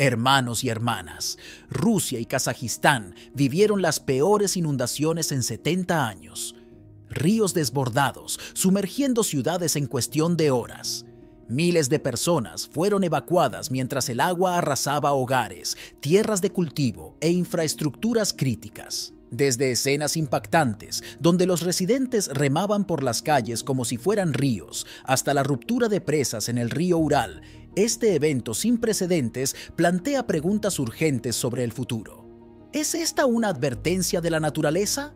Hermanos y hermanas, Rusia y Kazajistán vivieron las peores inundaciones en 70 años. Ríos desbordados, sumergiendo ciudades en cuestión de horas. Miles de personas fueron evacuadas mientras el agua arrasaba hogares, tierras de cultivo e infraestructuras críticas. Desde escenas impactantes, donde los residentes remaban por las calles como si fueran ríos, hasta la ruptura de presas en el río Ural este evento sin precedentes plantea preguntas urgentes sobre el futuro. ¿Es esta una advertencia de la naturaleza?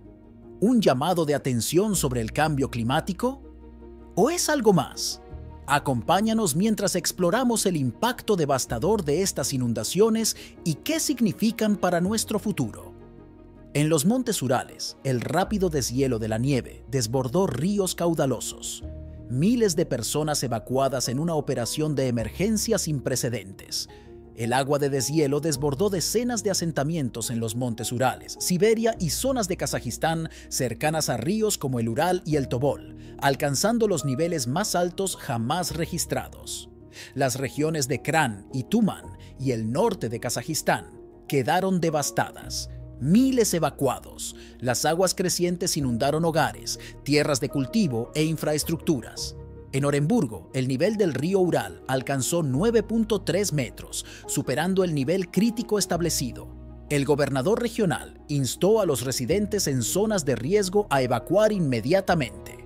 ¿Un llamado de atención sobre el cambio climático? ¿O es algo más? Acompáñanos mientras exploramos el impacto devastador de estas inundaciones y qué significan para nuestro futuro. En los montes Urales, el rápido deshielo de la nieve desbordó ríos caudalosos, miles de personas evacuadas en una operación de emergencia sin precedentes. El agua de deshielo desbordó decenas de asentamientos en los montes Urales, Siberia y zonas de Kazajistán cercanas a ríos como el Ural y el Tobol, alcanzando los niveles más altos jamás registrados. Las regiones de Kran y Tuman y el norte de Kazajistán quedaron devastadas, miles evacuados. Las aguas crecientes inundaron hogares, tierras de cultivo e infraestructuras. En Oremburgo, el nivel del río Ural alcanzó 9.3 metros, superando el nivel crítico establecido. El gobernador regional instó a los residentes en zonas de riesgo a evacuar inmediatamente.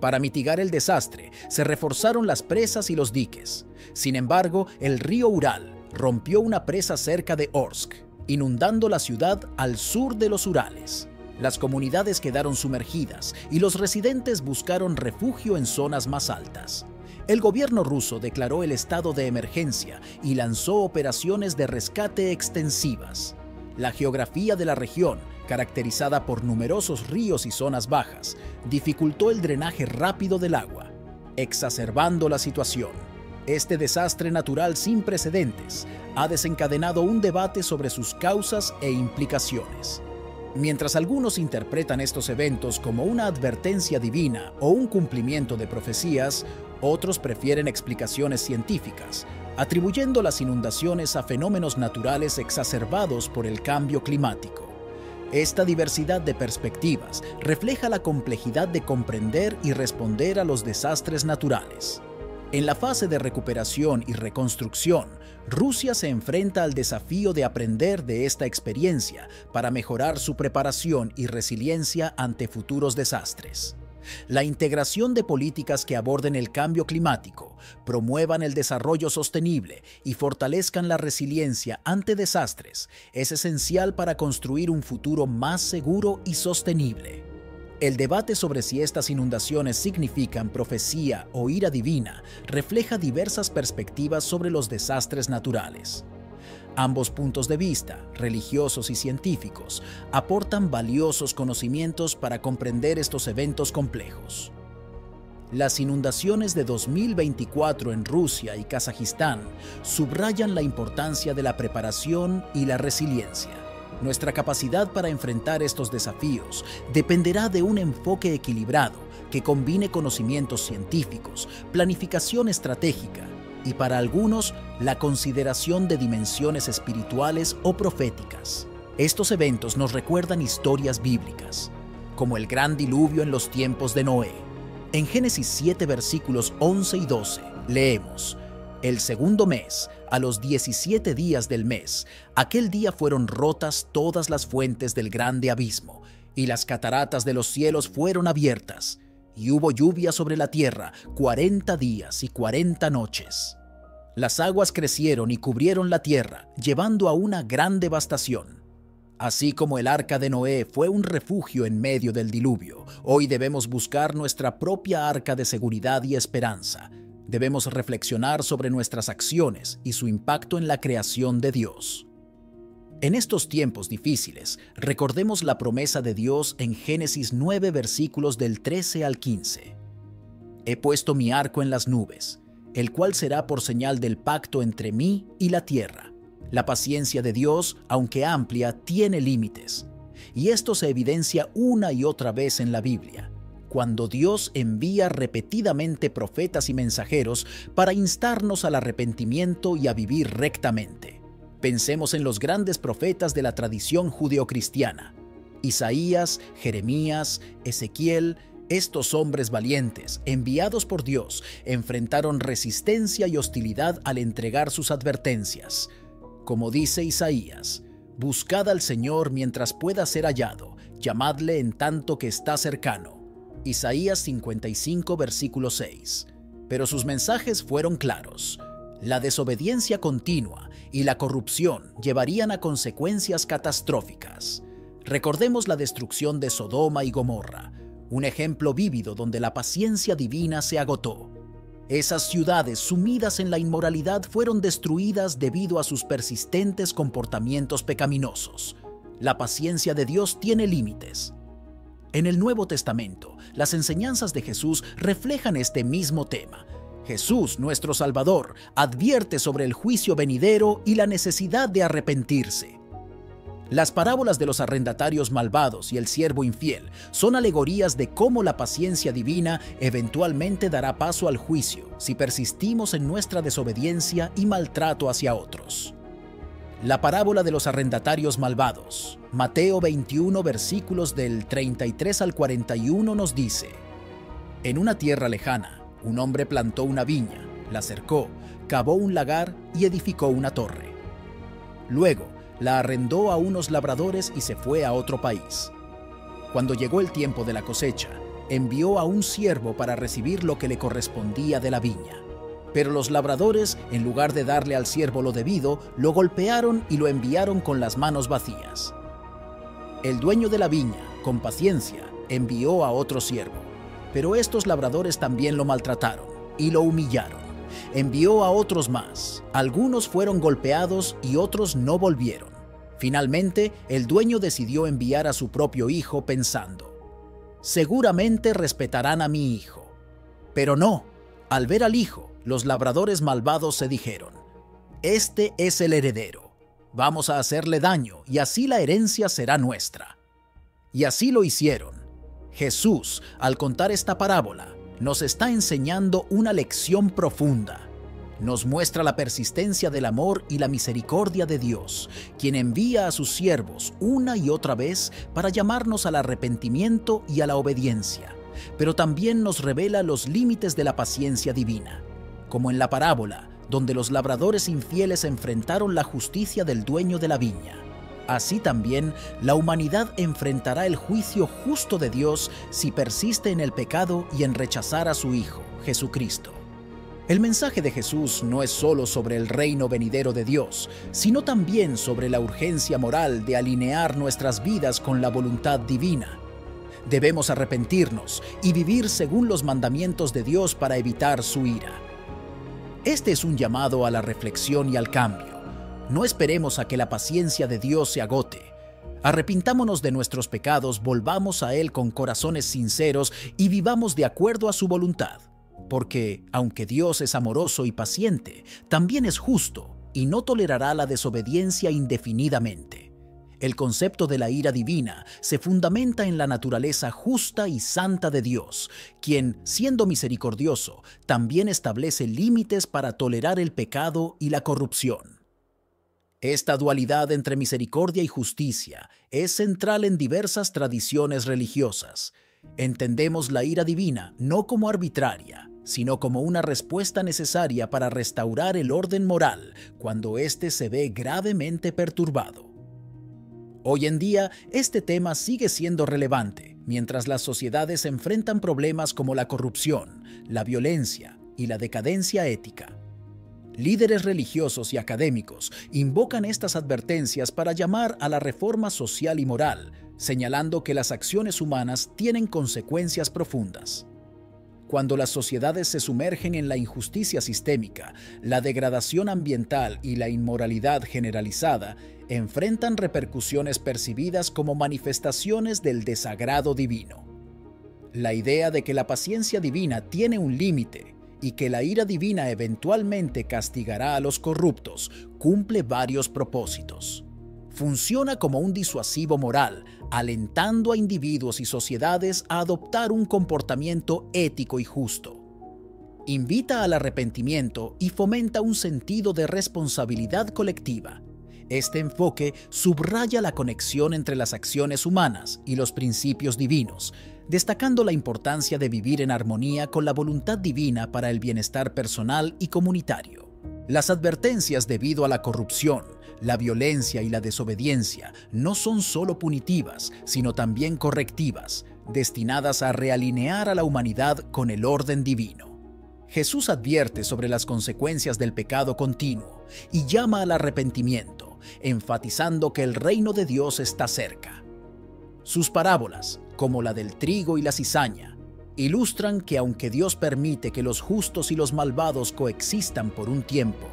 Para mitigar el desastre, se reforzaron las presas y los diques. Sin embargo, el río Ural rompió una presa cerca de Orsk, inundando la ciudad al sur de los Urales. Las comunidades quedaron sumergidas y los residentes buscaron refugio en zonas más altas. El gobierno ruso declaró el estado de emergencia y lanzó operaciones de rescate extensivas. La geografía de la región, caracterizada por numerosos ríos y zonas bajas, dificultó el drenaje rápido del agua, exacerbando la situación. Este desastre natural sin precedentes ha desencadenado un debate sobre sus causas e implicaciones. Mientras algunos interpretan estos eventos como una advertencia divina o un cumplimiento de profecías, otros prefieren explicaciones científicas, atribuyendo las inundaciones a fenómenos naturales exacerbados por el cambio climático. Esta diversidad de perspectivas refleja la complejidad de comprender y responder a los desastres naturales. En la fase de recuperación y reconstrucción, Rusia se enfrenta al desafío de aprender de esta experiencia para mejorar su preparación y resiliencia ante futuros desastres. La integración de políticas que aborden el cambio climático, promuevan el desarrollo sostenible y fortalezcan la resiliencia ante desastres es esencial para construir un futuro más seguro y sostenible. El debate sobre si estas inundaciones significan profecía o ira divina refleja diversas perspectivas sobre los desastres naturales. Ambos puntos de vista, religiosos y científicos, aportan valiosos conocimientos para comprender estos eventos complejos. Las inundaciones de 2024 en Rusia y Kazajistán subrayan la importancia de la preparación y la resiliencia. Nuestra capacidad para enfrentar estos desafíos dependerá de un enfoque equilibrado que combine conocimientos científicos, planificación estratégica y para algunos la consideración de dimensiones espirituales o proféticas. Estos eventos nos recuerdan historias bíblicas, como el gran diluvio en los tiempos de Noé. En Génesis 7 versículos 11 y 12 leemos, el segundo mes, a los 17 días del mes, aquel día fueron rotas todas las fuentes del grande abismo, y las cataratas de los cielos fueron abiertas, y hubo lluvia sobre la tierra cuarenta días y cuarenta noches. Las aguas crecieron y cubrieron la tierra, llevando a una gran devastación. Así como el arca de Noé fue un refugio en medio del diluvio, hoy debemos buscar nuestra propia arca de seguridad y esperanza, Debemos reflexionar sobre nuestras acciones y su impacto en la creación de Dios. En estos tiempos difíciles, recordemos la promesa de Dios en Génesis 9 versículos del 13 al 15. He puesto mi arco en las nubes, el cual será por señal del pacto entre mí y la tierra. La paciencia de Dios, aunque amplia, tiene límites, y esto se evidencia una y otra vez en la Biblia cuando Dios envía repetidamente profetas y mensajeros para instarnos al arrepentimiento y a vivir rectamente. Pensemos en los grandes profetas de la tradición judeocristiana. Isaías, Jeremías, Ezequiel, estos hombres valientes, enviados por Dios, enfrentaron resistencia y hostilidad al entregar sus advertencias. Como dice Isaías, Buscad al Señor mientras pueda ser hallado, llamadle en tanto que está cercano. Isaías 55, versículo 6. Pero sus mensajes fueron claros. La desobediencia continua y la corrupción llevarían a consecuencias catastróficas. Recordemos la destrucción de Sodoma y Gomorra, un ejemplo vívido donde la paciencia divina se agotó. Esas ciudades sumidas en la inmoralidad fueron destruidas debido a sus persistentes comportamientos pecaminosos. La paciencia de Dios tiene límites. En el Nuevo Testamento, las enseñanzas de Jesús reflejan este mismo tema. Jesús, nuestro Salvador, advierte sobre el juicio venidero y la necesidad de arrepentirse. Las parábolas de los arrendatarios malvados y el siervo infiel son alegorías de cómo la paciencia divina eventualmente dará paso al juicio si persistimos en nuestra desobediencia y maltrato hacia otros. La parábola de los arrendatarios malvados, Mateo 21 versículos del 33 al 41 nos dice, En una tierra lejana, un hombre plantó una viña, la cercó, cavó un lagar y edificó una torre. Luego, la arrendó a unos labradores y se fue a otro país. Cuando llegó el tiempo de la cosecha, envió a un siervo para recibir lo que le correspondía de la viña. Pero los labradores, en lugar de darle al siervo lo debido, lo golpearon y lo enviaron con las manos vacías. El dueño de la viña, con paciencia, envió a otro siervo, pero estos labradores también lo maltrataron y lo humillaron envió a otros más. Algunos fueron golpeados y otros no volvieron. Finalmente, el dueño decidió enviar a su propio hijo pensando, seguramente respetarán a mi hijo. Pero no, al ver al hijo, los labradores malvados se dijeron, este es el heredero, vamos a hacerle daño y así la herencia será nuestra. Y así lo hicieron. Jesús, al contar esta parábola, nos está enseñando una lección profunda. Nos muestra la persistencia del amor y la misericordia de Dios, quien envía a sus siervos una y otra vez para llamarnos al arrepentimiento y a la obediencia, pero también nos revela los límites de la paciencia divina, como en la parábola, donde los labradores infieles enfrentaron la justicia del dueño de la viña. Así también la humanidad enfrentará el juicio justo de Dios si persiste en el pecado y en rechazar a su Hijo, Jesucristo. El mensaje de Jesús no es solo sobre el reino venidero de Dios, sino también sobre la urgencia moral de alinear nuestras vidas con la voluntad divina. Debemos arrepentirnos y vivir según los mandamientos de Dios para evitar su ira. Este es un llamado a la reflexión y al cambio no esperemos a que la paciencia de Dios se agote. Arrepintámonos de nuestros pecados, volvamos a Él con corazones sinceros y vivamos de acuerdo a su voluntad. Porque, aunque Dios es amoroso y paciente, también es justo y no tolerará la desobediencia indefinidamente. El concepto de la ira divina se fundamenta en la naturaleza justa y santa de Dios, quien, siendo misericordioso, también establece límites para tolerar el pecado y la corrupción. Esta dualidad entre misericordia y justicia es central en diversas tradiciones religiosas. Entendemos la ira divina no como arbitraria, sino como una respuesta necesaria para restaurar el orden moral cuando éste se ve gravemente perturbado. Hoy en día, este tema sigue siendo relevante, mientras las sociedades enfrentan problemas como la corrupción, la violencia y la decadencia ética. Líderes religiosos y académicos invocan estas advertencias para llamar a la reforma social y moral, señalando que las acciones humanas tienen consecuencias profundas. Cuando las sociedades se sumergen en la injusticia sistémica, la degradación ambiental y la inmoralidad generalizada, enfrentan repercusiones percibidas como manifestaciones del desagrado divino. La idea de que la paciencia divina tiene un límite y que la ira divina eventualmente castigará a los corruptos, cumple varios propósitos. Funciona como un disuasivo moral, alentando a individuos y sociedades a adoptar un comportamiento ético y justo. Invita al arrepentimiento y fomenta un sentido de responsabilidad colectiva. Este enfoque subraya la conexión entre las acciones humanas y los principios divinos, destacando la importancia de vivir en armonía con la voluntad divina para el bienestar personal y comunitario. Las advertencias debido a la corrupción, la violencia y la desobediencia no son solo punitivas, sino también correctivas, destinadas a realinear a la humanidad con el orden divino. Jesús advierte sobre las consecuencias del pecado continuo y llama al arrepentimiento, enfatizando que el reino de Dios está cerca. Sus parábolas, como la del trigo y la cizaña, ilustran que aunque Dios permite que los justos y los malvados coexistan por un tiempo,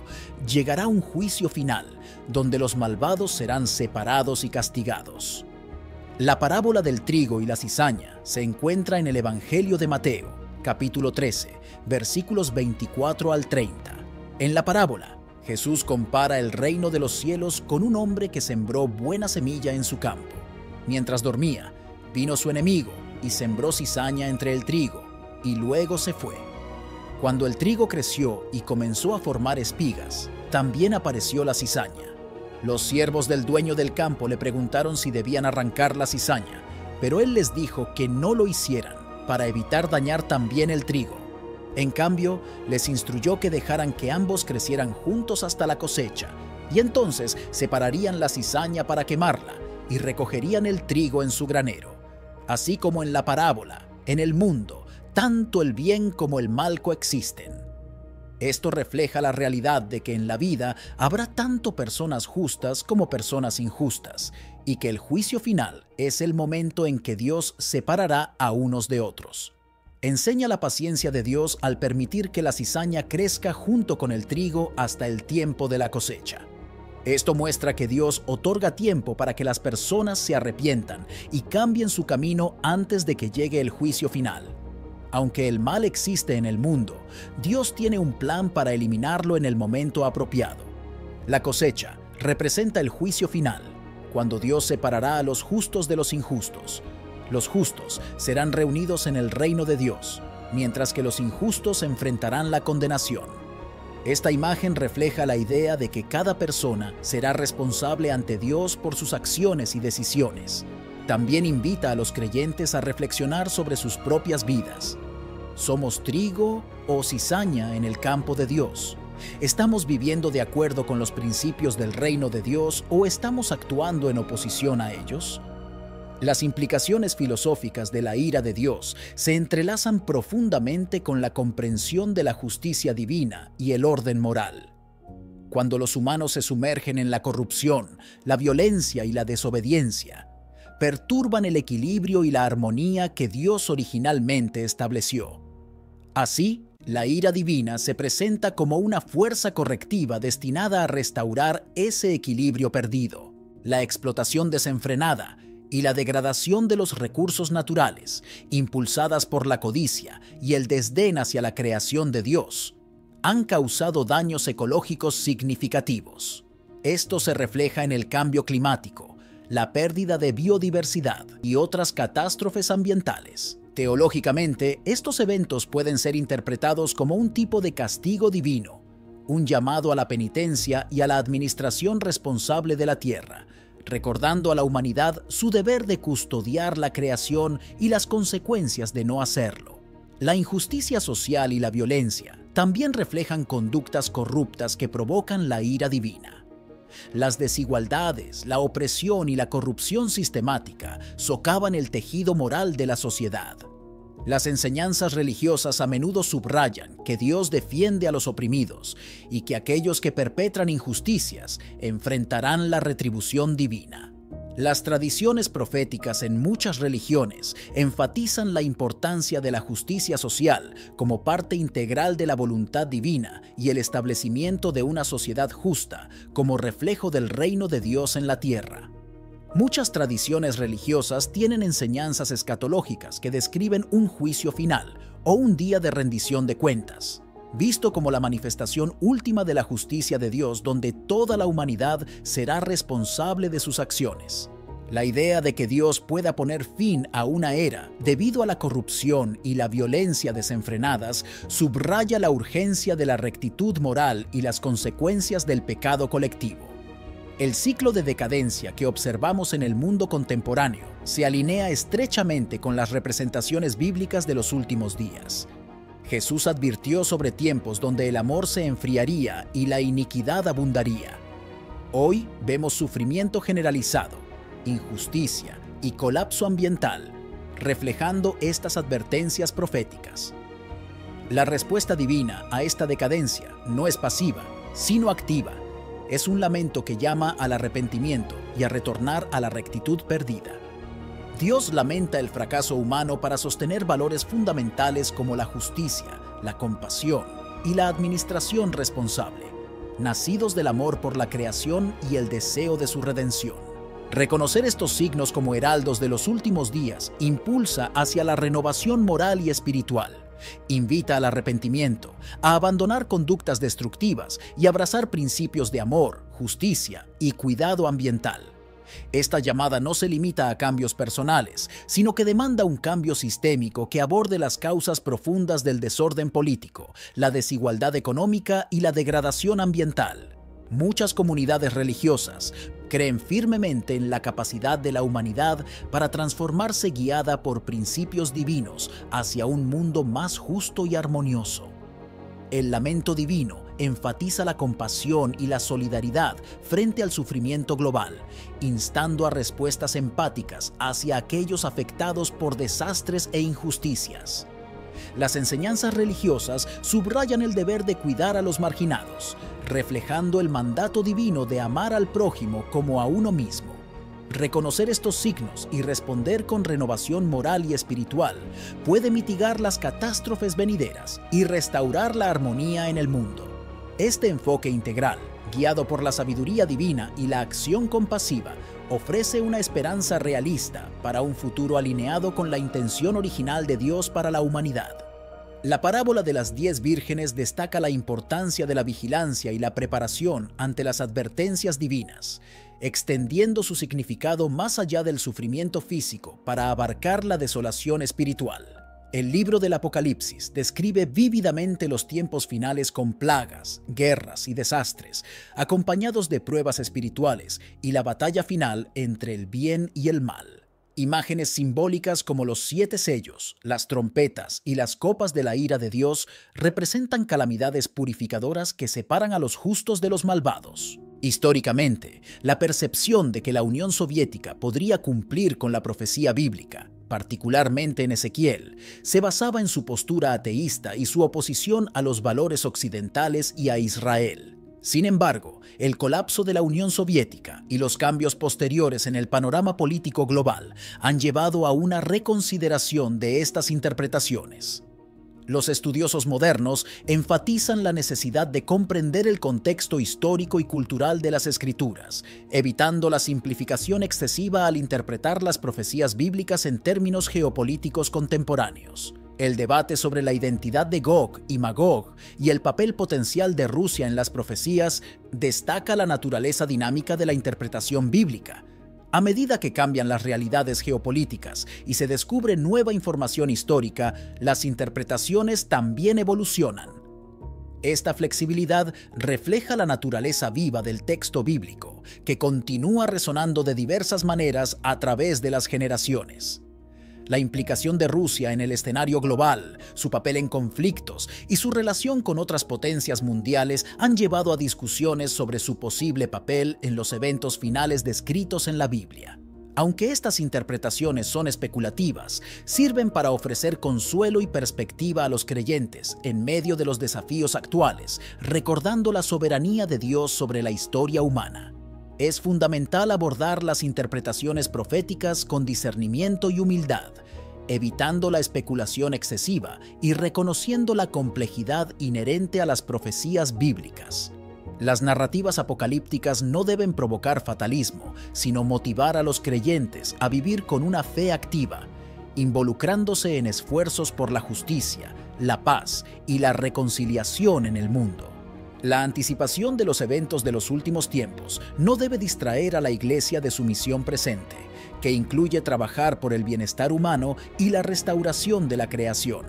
llegará un juicio final donde los malvados serán separados y castigados. La parábola del trigo y la cizaña se encuentra en el Evangelio de Mateo, capítulo 13, versículos 24 al 30. En la parábola, Jesús compara el reino de los cielos con un hombre que sembró buena semilla en su campo. Mientras dormía, vino su enemigo y sembró cizaña entre el trigo, y luego se fue. Cuando el trigo creció y comenzó a formar espigas, también apareció la cizaña. Los siervos del dueño del campo le preguntaron si debían arrancar la cizaña, pero él les dijo que no lo hicieran para evitar dañar también el trigo. En cambio, les instruyó que dejaran que ambos crecieran juntos hasta la cosecha, y entonces separarían la cizaña para quemarla y recogerían el trigo en su granero. Así como en la parábola, en el mundo, tanto el bien como el mal coexisten. Esto refleja la realidad de que en la vida habrá tanto personas justas como personas injustas, y que el juicio final es el momento en que Dios separará a unos de otros. Enseña la paciencia de Dios al permitir que la cizaña crezca junto con el trigo hasta el tiempo de la cosecha. Esto muestra que Dios otorga tiempo para que las personas se arrepientan y cambien su camino antes de que llegue el juicio final. Aunque el mal existe en el mundo, Dios tiene un plan para eliminarlo en el momento apropiado. La cosecha representa el juicio final, cuando Dios separará a los justos de los injustos, los justos serán reunidos en el reino de Dios, mientras que los injustos enfrentarán la condenación. Esta imagen refleja la idea de que cada persona será responsable ante Dios por sus acciones y decisiones. También invita a los creyentes a reflexionar sobre sus propias vidas. ¿Somos trigo o cizaña en el campo de Dios? ¿Estamos viviendo de acuerdo con los principios del reino de Dios o estamos actuando en oposición a ellos? Las implicaciones filosóficas de la ira de Dios se entrelazan profundamente con la comprensión de la justicia divina y el orden moral. Cuando los humanos se sumergen en la corrupción, la violencia y la desobediencia, perturban el equilibrio y la armonía que Dios originalmente estableció. Así, la ira divina se presenta como una fuerza correctiva destinada a restaurar ese equilibrio perdido. La explotación desenfrenada y la degradación de los recursos naturales, impulsadas por la codicia y el desdén hacia la creación de Dios, han causado daños ecológicos significativos. Esto se refleja en el cambio climático, la pérdida de biodiversidad y otras catástrofes ambientales. Teológicamente, estos eventos pueden ser interpretados como un tipo de castigo divino, un llamado a la penitencia y a la administración responsable de la tierra, recordando a la humanidad su deber de custodiar la creación y las consecuencias de no hacerlo. La injusticia social y la violencia también reflejan conductas corruptas que provocan la ira divina. Las desigualdades, la opresión y la corrupción sistemática socavan el tejido moral de la sociedad. Las enseñanzas religiosas a menudo subrayan que Dios defiende a los oprimidos y que aquellos que perpetran injusticias enfrentarán la retribución divina. Las tradiciones proféticas en muchas religiones enfatizan la importancia de la justicia social como parte integral de la voluntad divina y el establecimiento de una sociedad justa como reflejo del reino de Dios en la tierra. Muchas tradiciones religiosas tienen enseñanzas escatológicas que describen un juicio final o un día de rendición de cuentas, visto como la manifestación última de la justicia de Dios donde toda la humanidad será responsable de sus acciones. La idea de que Dios pueda poner fin a una era debido a la corrupción y la violencia desenfrenadas subraya la urgencia de la rectitud moral y las consecuencias del pecado colectivo. El ciclo de decadencia que observamos en el mundo contemporáneo se alinea estrechamente con las representaciones bíblicas de los últimos días. Jesús advirtió sobre tiempos donde el amor se enfriaría y la iniquidad abundaría. Hoy vemos sufrimiento generalizado, injusticia y colapso ambiental, reflejando estas advertencias proféticas. La respuesta divina a esta decadencia no es pasiva, sino activa. Es un lamento que llama al arrepentimiento y a retornar a la rectitud perdida. Dios lamenta el fracaso humano para sostener valores fundamentales como la justicia, la compasión y la administración responsable, nacidos del amor por la creación y el deseo de su redención. Reconocer estos signos como heraldos de los últimos días impulsa hacia la renovación moral y espiritual. Invita al arrepentimiento, a abandonar conductas destructivas y abrazar principios de amor, justicia y cuidado ambiental. Esta llamada no se limita a cambios personales, sino que demanda un cambio sistémico que aborde las causas profundas del desorden político, la desigualdad económica y la degradación ambiental. Muchas comunidades religiosas creen firmemente en la capacidad de la humanidad para transformarse guiada por principios divinos hacia un mundo más justo y armonioso. El lamento divino enfatiza la compasión y la solidaridad frente al sufrimiento global, instando a respuestas empáticas hacia aquellos afectados por desastres e injusticias. Las enseñanzas religiosas subrayan el deber de cuidar a los marginados, reflejando el mandato divino de amar al prójimo como a uno mismo. Reconocer estos signos y responder con renovación moral y espiritual puede mitigar las catástrofes venideras y restaurar la armonía en el mundo. Este enfoque integral, guiado por la sabiduría divina y la acción compasiva, ofrece una esperanza realista para un futuro alineado con la intención original de Dios para la humanidad. La parábola de las diez vírgenes destaca la importancia de la vigilancia y la preparación ante las advertencias divinas, extendiendo su significado más allá del sufrimiento físico para abarcar la desolación espiritual. El libro del Apocalipsis describe vívidamente los tiempos finales con plagas, guerras y desastres, acompañados de pruebas espirituales y la batalla final entre el bien y el mal. Imágenes simbólicas como los siete sellos, las trompetas y las copas de la ira de Dios representan calamidades purificadoras que separan a los justos de los malvados. Históricamente, la percepción de que la Unión Soviética podría cumplir con la profecía bíblica particularmente en Ezequiel, se basaba en su postura ateísta y su oposición a los valores occidentales y a Israel. Sin embargo, el colapso de la Unión Soviética y los cambios posteriores en el panorama político global han llevado a una reconsideración de estas interpretaciones. Los estudiosos modernos enfatizan la necesidad de comprender el contexto histórico y cultural de las escrituras, evitando la simplificación excesiva al interpretar las profecías bíblicas en términos geopolíticos contemporáneos. El debate sobre la identidad de Gog y Magog y el papel potencial de Rusia en las profecías destaca la naturaleza dinámica de la interpretación bíblica, a medida que cambian las realidades geopolíticas y se descubre nueva información histórica, las interpretaciones también evolucionan. Esta flexibilidad refleja la naturaleza viva del texto bíblico, que continúa resonando de diversas maneras a través de las generaciones la implicación de Rusia en el escenario global, su papel en conflictos y su relación con otras potencias mundiales han llevado a discusiones sobre su posible papel en los eventos finales descritos en la Biblia. Aunque estas interpretaciones son especulativas, sirven para ofrecer consuelo y perspectiva a los creyentes en medio de los desafíos actuales, recordando la soberanía de Dios sobre la historia humana es fundamental abordar las interpretaciones proféticas con discernimiento y humildad, evitando la especulación excesiva y reconociendo la complejidad inherente a las profecías bíblicas. Las narrativas apocalípticas no deben provocar fatalismo, sino motivar a los creyentes a vivir con una fe activa, involucrándose en esfuerzos por la justicia, la paz y la reconciliación en el mundo. La anticipación de los eventos de los últimos tiempos no debe distraer a la Iglesia de su misión presente, que incluye trabajar por el bienestar humano y la restauración de la creación.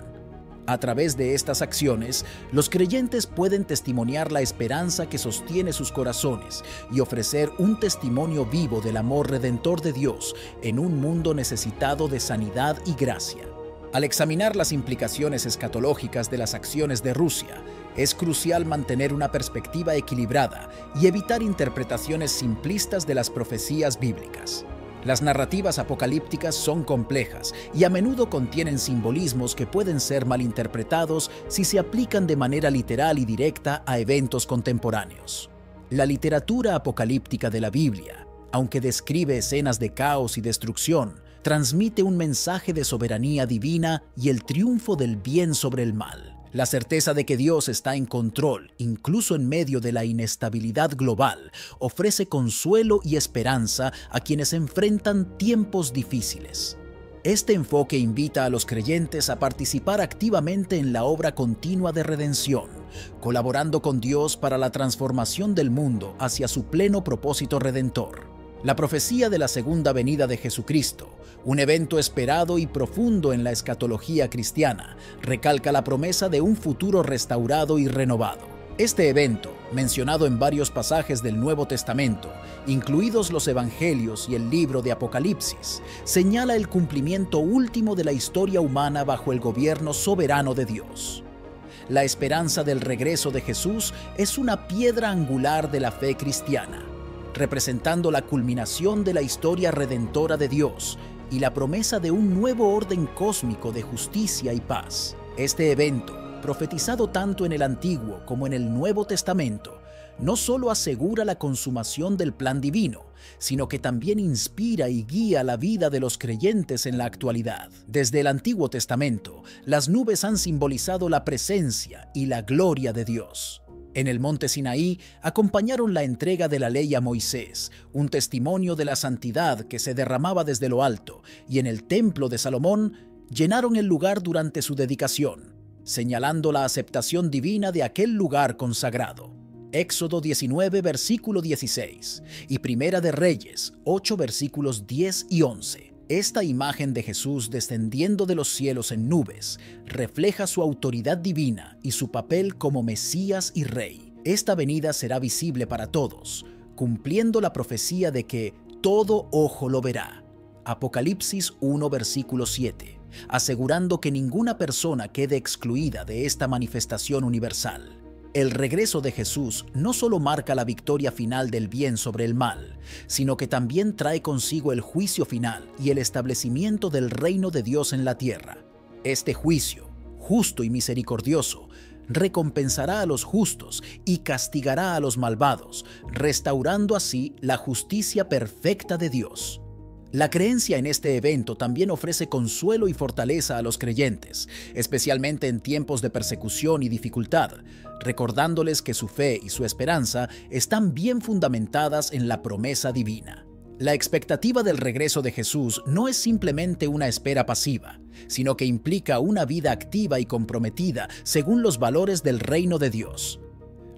A través de estas acciones, los creyentes pueden testimoniar la esperanza que sostiene sus corazones y ofrecer un testimonio vivo del amor redentor de Dios en un mundo necesitado de sanidad y gracia. Al examinar las implicaciones escatológicas de las acciones de Rusia, es crucial mantener una perspectiva equilibrada y evitar interpretaciones simplistas de las profecías bíblicas. Las narrativas apocalípticas son complejas y a menudo contienen simbolismos que pueden ser malinterpretados si se aplican de manera literal y directa a eventos contemporáneos. La literatura apocalíptica de la Biblia, aunque describe escenas de caos y destrucción, transmite un mensaje de soberanía divina y el triunfo del bien sobre el mal. La certeza de que Dios está en control, incluso en medio de la inestabilidad global, ofrece consuelo y esperanza a quienes enfrentan tiempos difíciles. Este enfoque invita a los creyentes a participar activamente en la obra continua de redención, colaborando con Dios para la transformación del mundo hacia su pleno propósito redentor. La profecía de la segunda venida de Jesucristo, un evento esperado y profundo en la escatología cristiana, recalca la promesa de un futuro restaurado y renovado. Este evento, mencionado en varios pasajes del Nuevo Testamento, incluidos los Evangelios y el libro de Apocalipsis, señala el cumplimiento último de la historia humana bajo el gobierno soberano de Dios. La esperanza del regreso de Jesús es una piedra angular de la fe cristiana representando la culminación de la historia redentora de Dios y la promesa de un nuevo orden cósmico de justicia y paz. Este evento, profetizado tanto en el Antiguo como en el Nuevo Testamento, no solo asegura la consumación del plan divino, sino que también inspira y guía la vida de los creyentes en la actualidad. Desde el Antiguo Testamento, las nubes han simbolizado la presencia y la gloria de Dios. En el monte Sinaí acompañaron la entrega de la ley a Moisés, un testimonio de la santidad que se derramaba desde lo alto, y en el templo de Salomón llenaron el lugar durante su dedicación, señalando la aceptación divina de aquel lugar consagrado. Éxodo 19, versículo 16, y Primera de Reyes 8, versículos 10 y 11. Esta imagen de Jesús descendiendo de los cielos en nubes refleja su autoridad divina y su papel como Mesías y Rey. Esta venida será visible para todos, cumpliendo la profecía de que todo ojo lo verá. Apocalipsis 1 versículo 7, asegurando que ninguna persona quede excluida de esta manifestación universal. El regreso de Jesús no solo marca la victoria final del bien sobre el mal, sino que también trae consigo el juicio final y el establecimiento del reino de Dios en la tierra. Este juicio, justo y misericordioso, recompensará a los justos y castigará a los malvados, restaurando así la justicia perfecta de Dios. La creencia en este evento también ofrece consuelo y fortaleza a los creyentes, especialmente en tiempos de persecución y dificultad, recordándoles que su fe y su esperanza están bien fundamentadas en la promesa divina. La expectativa del regreso de Jesús no es simplemente una espera pasiva, sino que implica una vida activa y comprometida según los valores del reino de Dios.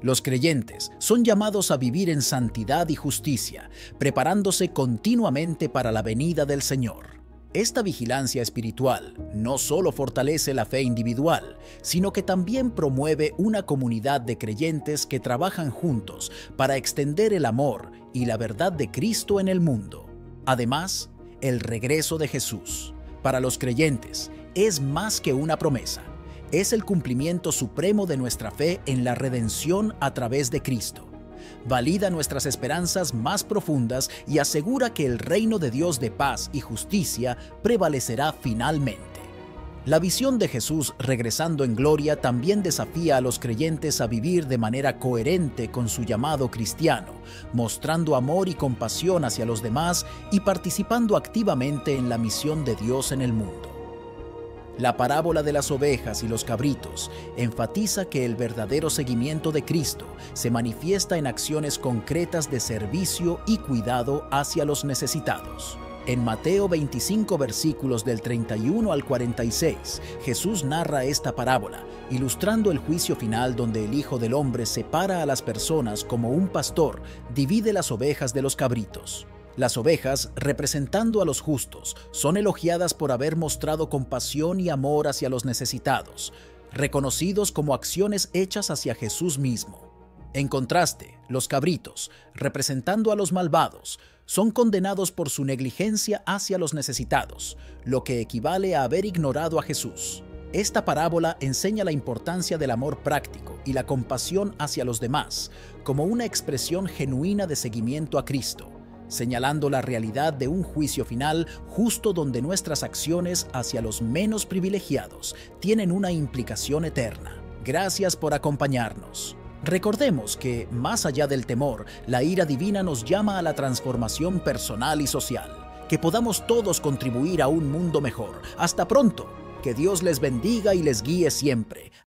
Los creyentes son llamados a vivir en santidad y justicia, preparándose continuamente para la venida del Señor. Esta vigilancia espiritual no solo fortalece la fe individual, sino que también promueve una comunidad de creyentes que trabajan juntos para extender el amor y la verdad de Cristo en el mundo. Además, el regreso de Jesús, para los creyentes, es más que una promesa es el cumplimiento supremo de nuestra fe en la redención a través de Cristo. Valida nuestras esperanzas más profundas y asegura que el reino de Dios de paz y justicia prevalecerá finalmente. La visión de Jesús regresando en gloria también desafía a los creyentes a vivir de manera coherente con su llamado cristiano, mostrando amor y compasión hacia los demás y participando activamente en la misión de Dios en el mundo. La parábola de las ovejas y los cabritos enfatiza que el verdadero seguimiento de Cristo se manifiesta en acciones concretas de servicio y cuidado hacia los necesitados. En Mateo 25 versículos del 31 al 46, Jesús narra esta parábola, ilustrando el juicio final donde el Hijo del Hombre separa a las personas como un pastor divide las ovejas de los cabritos. Las ovejas, representando a los justos, son elogiadas por haber mostrado compasión y amor hacia los necesitados, reconocidos como acciones hechas hacia Jesús mismo. En contraste, los cabritos, representando a los malvados, son condenados por su negligencia hacia los necesitados, lo que equivale a haber ignorado a Jesús. Esta parábola enseña la importancia del amor práctico y la compasión hacia los demás como una expresión genuina de seguimiento a Cristo, señalando la realidad de un juicio final justo donde nuestras acciones hacia los menos privilegiados tienen una implicación eterna. Gracias por acompañarnos. Recordemos que, más allá del temor, la ira divina nos llama a la transformación personal y social, que podamos todos contribuir a un mundo mejor. Hasta pronto, que Dios les bendiga y les guíe siempre.